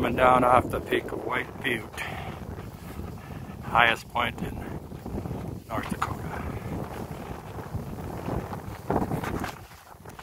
coming down off the peak of White Butte. Highest point in